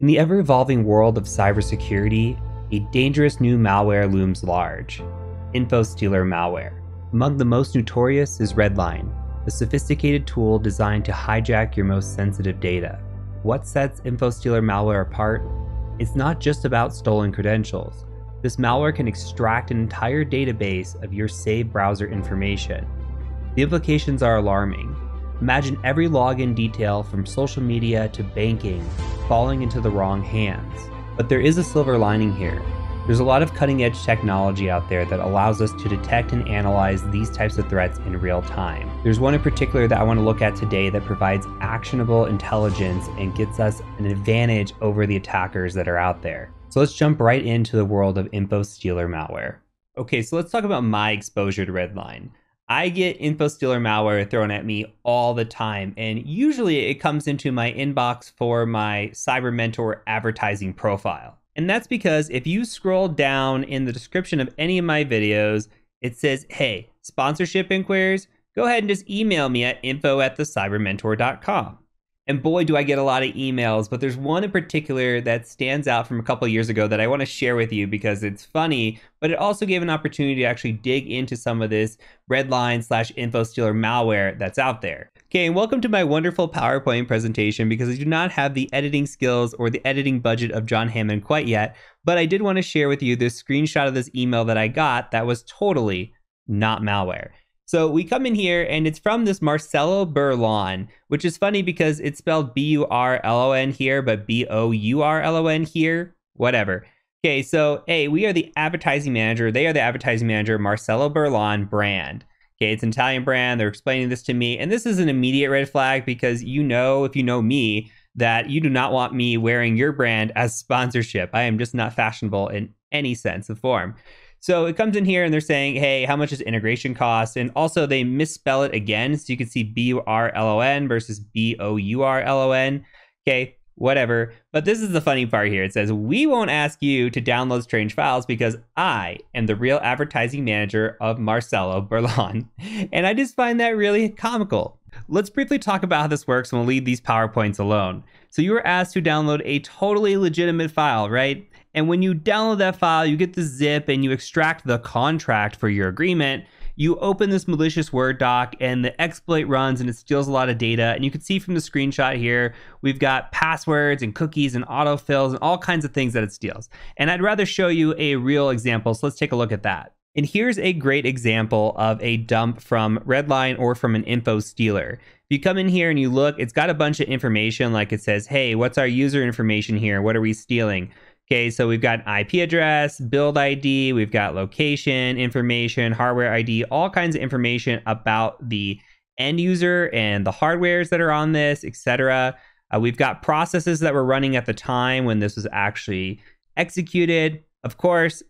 In the ever evolving world of cybersecurity, a dangerous new malware looms large InfoStealer malware. Among the most notorious is Redline, a sophisticated tool designed to hijack your most sensitive data. What sets InfoStealer malware apart? It's not just about stolen credentials. This malware can extract an entire database of your saved browser information. The implications are alarming. Imagine every login detail from social media to banking falling into the wrong hands. But there is a silver lining here. There's a lot of cutting edge technology out there that allows us to detect and analyze these types of threats in real time. There's one in particular that I want to look at today that provides actionable intelligence and gets us an advantage over the attackers that are out there. So let's jump right into the world of info stealer malware. Okay, so let's talk about my exposure to Redline. I get info InfoStealer malware thrown at me all the time, and usually it comes into my inbox for my Cyber Mentor advertising profile. And that's because if you scroll down in the description of any of my videos, it says, hey, sponsorship inquiries, go ahead and just email me at info at thecybermentor.com. And boy, do I get a lot of emails, but there's one in particular that stands out from a couple years ago that I want to share with you because it's funny, but it also gave an opportunity to actually dig into some of this Redline slash info stealer malware that's out there. Okay, and welcome to my wonderful PowerPoint presentation because I do not have the editing skills or the editing budget of John Hammond quite yet, but I did want to share with you this screenshot of this email that I got that was totally not malware. So we come in here and it's from this Marcelo Burlon, which is funny because it's spelled B U R L O N here, but B O U R L O N here. Whatever. Okay, so hey, we are the advertising manager. They are the advertising manager, Marcelo Burlon brand. Okay, it's an Italian brand. They're explaining this to me. And this is an immediate red flag because you know, if you know me, that you do not want me wearing your brand as sponsorship. I am just not fashionable in any sense of form. So it comes in here and they're saying, hey, how much does integration cost? And also they misspell it again. So you can see B U R L O N versus B O U R L O N. Okay, whatever. But this is the funny part here. It says, we won't ask you to download strange files because I am the real advertising manager of Marcelo Burlon. And I just find that really comical. Let's briefly talk about how this works and we'll leave these PowerPoints alone. So you were asked to download a totally legitimate file, right? And when you download that file, you get the zip and you extract the contract for your agreement. You open this malicious Word doc and the exploit runs and it steals a lot of data. And you can see from the screenshot here, we've got passwords and cookies and autofills and all kinds of things that it steals. And I'd rather show you a real example. So let's take a look at that. And here's a great example of a dump from Redline or from an info stealer. If you come in here and you look, it's got a bunch of information like it says, hey, what's our user information here? What are we stealing? Okay, so we've got IP address, build ID, we've got location information, hardware ID, all kinds of information about the end user and the hardwares that are on this, etc. Uh, we've got processes that were running at the time when this was actually executed. Of course,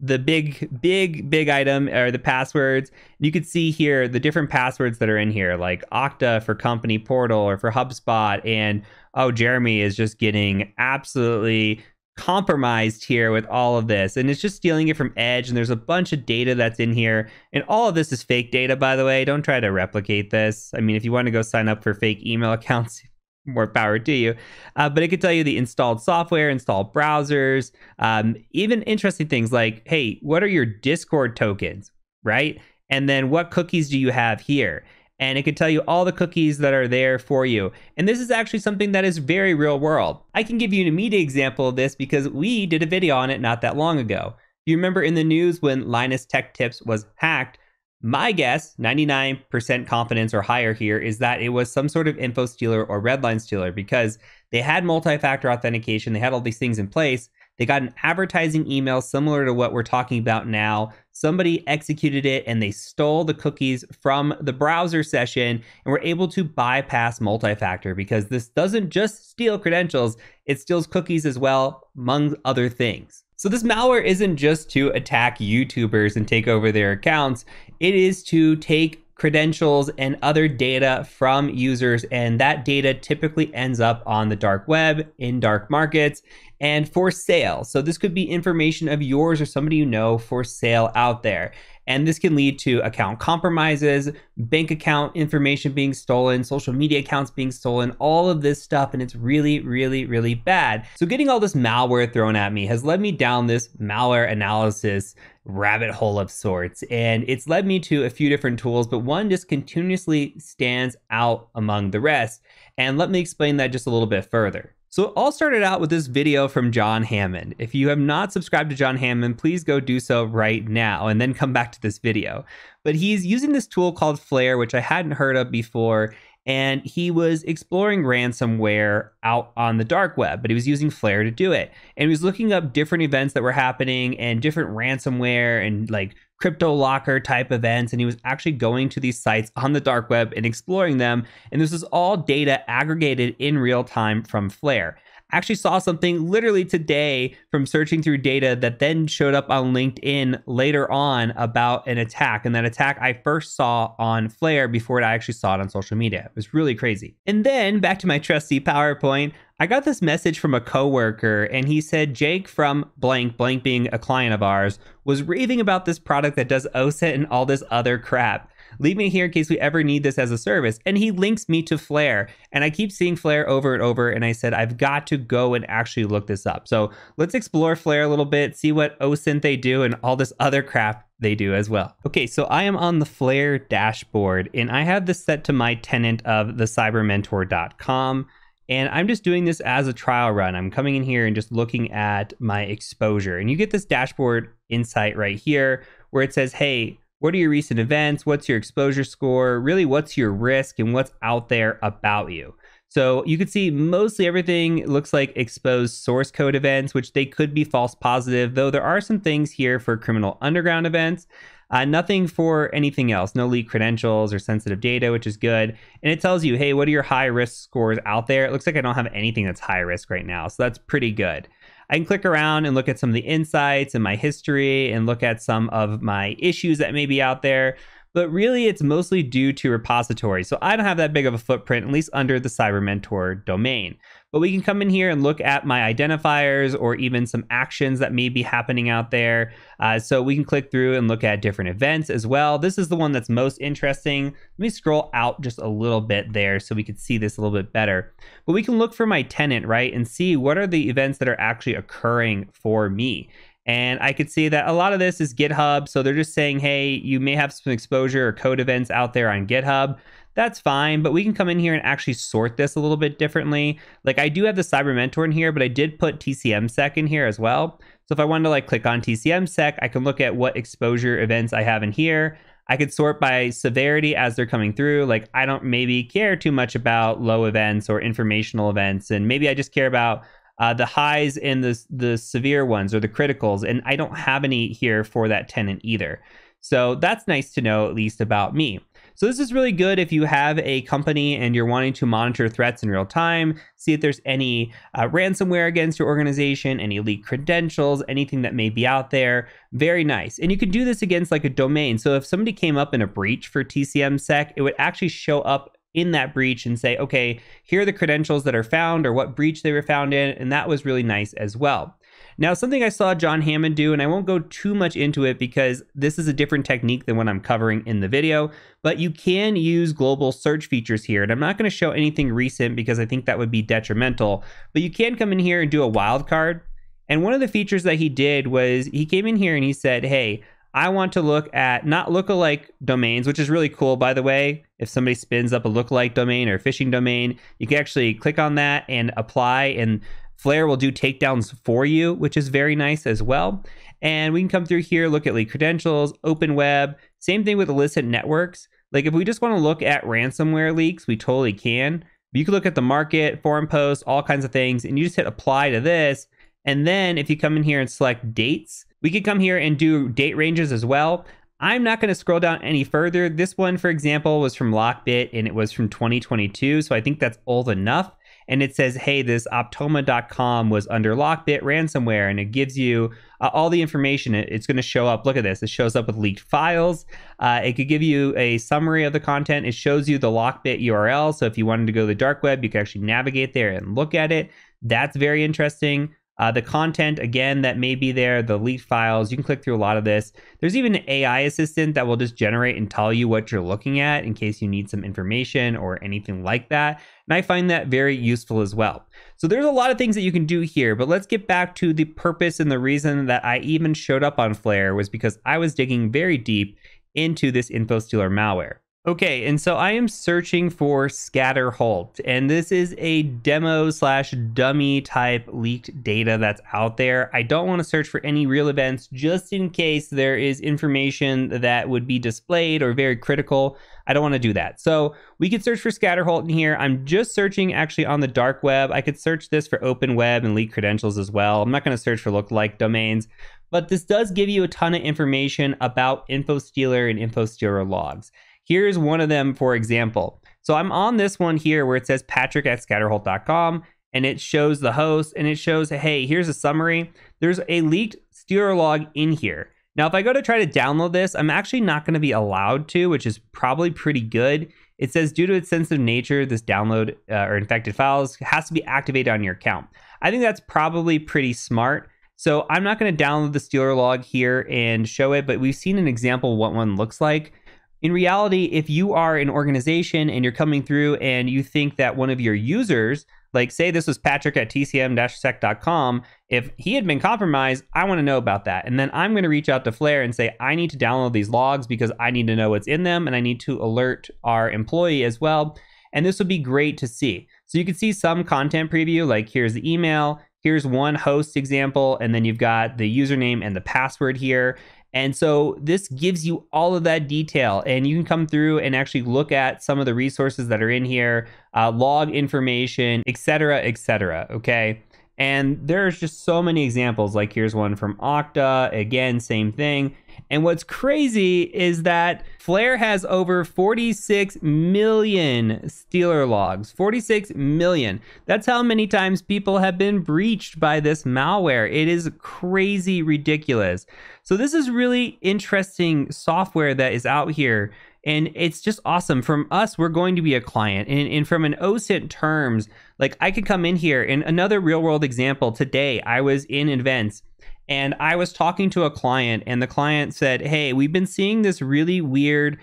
the big, big, big item are the passwords. You can see here the different passwords that are in here, like Okta for company portal or for HubSpot. And oh, Jeremy is just getting absolutely compromised here with all of this and it's just stealing it from edge and there's a bunch of data that's in here and all of this is fake data by the way. Don't try to replicate this. I mean if you want to go sign up for fake email accounts more power to you. Uh, but it could tell you the installed software installed browsers um, even interesting things like hey what are your discord tokens right? And then what cookies do you have here and it can tell you all the cookies that are there for you. And this is actually something that is very real world. I can give you an immediate example of this because we did a video on it not that long ago. You remember in the news when Linus Tech Tips was hacked, my guess, 99% confidence or higher here, is that it was some sort of info stealer or redline stealer because they had multi factor authentication, they had all these things in place, they got an advertising email similar to what we're talking about now. Somebody executed it and they stole the cookies from the browser session and were able to bypass multi factor because this doesn't just steal credentials, it steals cookies as well, among other things. So, this malware isn't just to attack YouTubers and take over their accounts, it is to take credentials and other data from users. And that data typically ends up on the dark web, in dark markets, and for sale. So this could be information of yours or somebody you know for sale out there. And this can lead to account compromises, bank account information being stolen, social media accounts being stolen, all of this stuff. And it's really, really, really bad. So getting all this malware thrown at me has led me down this malware analysis rabbit hole of sorts. And it's led me to a few different tools, but one just continuously stands out among the rest. And let me explain that just a little bit further. So it all started out with this video from John Hammond. If you have not subscribed to John Hammond, please go do so right now and then come back to this video. But he's using this tool called Flare, which I hadn't heard of before, and he was exploring ransomware out on the dark web, but he was using Flare to do it. And he was looking up different events that were happening and different ransomware and like crypto locker type events. And he was actually going to these sites on the dark web and exploring them. And this is all data aggregated in real time from Flare actually saw something literally today from searching through data that then showed up on LinkedIn later on about an attack. And that attack I first saw on Flare before I actually saw it on social media. It was really crazy. And then back to my trusty PowerPoint, I got this message from a coworker and he said Jake from blank, blank being a client of ours, was raving about this product that does OSINT and all this other crap. Leave me here in case we ever need this as a service. And he links me to Flare. And I keep seeing Flare over and over. And I said, I've got to go and actually look this up. So let's explore Flare a little bit, see what OSINT they do and all this other crap they do as well. Okay, so I am on the Flare dashboard and I have this set to my tenant of the cybermentor.com. And I'm just doing this as a trial run. I'm coming in here and just looking at my exposure. And you get this dashboard insight right here where it says, hey, what are your recent events? What's your exposure score? Really, what's your risk and what's out there about you? So you can see mostly everything looks like exposed source code events, which they could be false positive, though there are some things here for criminal underground events. Uh, nothing for anything else, no leak credentials or sensitive data, which is good. And it tells you, hey, what are your high risk scores out there? It looks like I don't have anything that's high risk right now. So that's pretty good. I can click around and look at some of the insights and my history and look at some of my issues that may be out there. But really, it's mostly due to repository. So I don't have that big of a footprint, at least under the Cyber Mentor domain. But we can come in here and look at my identifiers or even some actions that may be happening out there. Uh, so we can click through and look at different events as well. This is the one that's most interesting. Let me scroll out just a little bit there so we can see this a little bit better. But we can look for my tenant, right, and see what are the events that are actually occurring for me. And I could see that a lot of this is GitHub. So they're just saying, hey, you may have some exposure or code events out there on GitHub that's fine, but we can come in here and actually sort this a little bit differently. Like I do have the Cyber Mentor in here, but I did put TCM sec in here as well. So if I wanted to like click on TCM sec, I can look at what exposure events I have in here. I could sort by severity as they're coming through. Like I don't maybe care too much about low events or informational events, and maybe I just care about uh, the highs and the the severe ones or the criticals, and I don't have any here for that tenant either. So that's nice to know at least about me. So this is really good if you have a company and you're wanting to monitor threats in real time, see if there's any uh, ransomware against your organization, any leaked credentials, anything that may be out there. Very nice. And you can do this against like a domain. So if somebody came up in a breach for TCMSec, it would actually show up in that breach and say, okay, here are the credentials that are found or what breach they were found in. And that was really nice as well. Now, something I saw John Hammond do, and I won't go too much into it because this is a different technique than what I'm covering in the video, but you can use global search features here. And I'm not going to show anything recent because I think that would be detrimental, but you can come in here and do a wildcard. And one of the features that he did was he came in here and he said, hey, I want to look at not lookalike domains, which is really cool, by the way. If somebody spins up a lookalike domain or phishing domain, you can actually click on that and apply. And Flare will do takedowns for you, which is very nice as well. And we can come through here, look at leak credentials, open web. Same thing with illicit networks. Like if we just want to look at ransomware leaks, we totally can. You can look at the market, forum posts, all kinds of things, and you just hit apply to this. And then if you come in here and select dates, we can come here and do date ranges as well. I'm not going to scroll down any further. This one, for example, was from Lockbit and it was from 2022. So I think that's old enough and it says, hey, this optoma.com was under Lockbit ransomware, and it gives you uh, all the information. It, it's going to show up. Look at this. It shows up with leaked files. Uh, it could give you a summary of the content. It shows you the Lockbit URL. So if you wanted to go to the dark web, you could actually navigate there and look at it. That's very interesting. Uh, the content, again, that may be there, the leaked files, you can click through a lot of this. There's even an AI assistant that will just generate and tell you what you're looking at in case you need some information or anything like that. And I find that very useful as well. So there's a lot of things that you can do here, but let's get back to the purpose and the reason that I even showed up on Flare was because I was digging very deep into this InfoStealer malware. Okay, and so I am searching for Scatterholt, and this is a demo slash dummy type leaked data that's out there. I don't want to search for any real events just in case there is information that would be displayed or very critical. I don't want to do that. So we could search for Scatterholt in here. I'm just searching actually on the dark web. I could search this for open web and leaked credentials as well. I'm not going to search for lookalike domains, but this does give you a ton of information about InfoStealer and InfoStealer logs. Here's one of them, for example. So I'm on this one here where it says patrick at scatterholt.com and it shows the host and it shows, hey, here's a summary. There's a leaked Stealer log in here. Now, if I go to try to download this, I'm actually not going to be allowed to, which is probably pretty good. It says due to its sensitive nature, this download uh, or infected files has to be activated on your account. I think that's probably pretty smart. So I'm not going to download the Stealer log here and show it, but we've seen an example of what one looks like in reality, if you are an organization and you're coming through and you think that one of your users, like say this was Patrick at tcm-sec.com, if he had been compromised, I want to know about that. And then I'm going to reach out to Flare and say, I need to download these logs because I need to know what's in them and I need to alert our employee as well. And this would be great to see. So you can see some content preview, like here's the email, here's one host example, and then you've got the username and the password here. And so this gives you all of that detail, and you can come through and actually look at some of the resources that are in here, uh, log information, etc., etc. Okay. And there's just so many examples. Like here's one from Okta. Again, same thing. And what's crazy is that Flare has over 46 million Stealer logs. 46 million. That's how many times people have been breached by this malware. It is crazy ridiculous. So this is really interesting software that is out here and it's just awesome. From us, we're going to be a client. And, and from an OSINT terms, like I could come in here and another real world example today, I was in events and I was talking to a client, and the client said, Hey, we've been seeing this really weird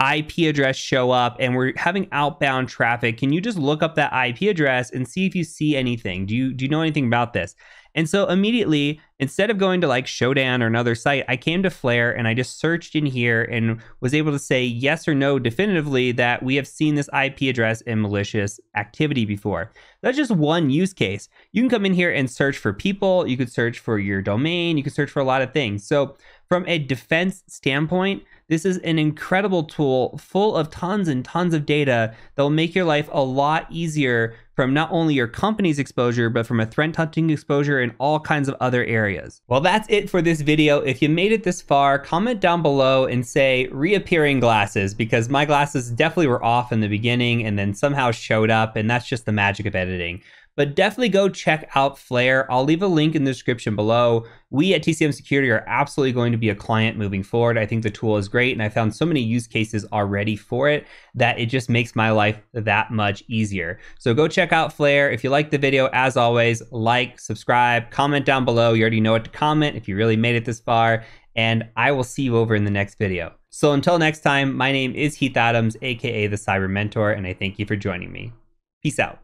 IP address show up and we're having outbound traffic. Can you just look up that IP address and see if you see anything? Do you do you know anything about this? And so immediately, instead of going to like Shodan or another site, I came to Flare and I just searched in here and was able to say yes or no definitively that we have seen this IP address in malicious activity before. That's just one use case. You can come in here and search for people, you could search for your domain, you could search for a lot of things. So from a defense standpoint, this is an incredible tool full of tons and tons of data that will make your life a lot easier from not only your company's exposure, but from a threat hunting exposure in all kinds of other areas. Well, that's it for this video. If you made it this far, comment down below and say reappearing glasses, because my glasses definitely were off in the beginning and then somehow showed up, and that's just the magic of editing but definitely go check out Flare. I'll leave a link in the description below. We at TCM Security are absolutely going to be a client moving forward. I think the tool is great, and I found so many use cases already for it that it just makes my life that much easier. So go check out Flare. If you like the video, as always, like, subscribe, comment down below. You already know what to comment if you really made it this far, and I will see you over in the next video. So until next time, my name is Heath Adams, aka the Cyber Mentor, and I thank you for joining me. Peace out.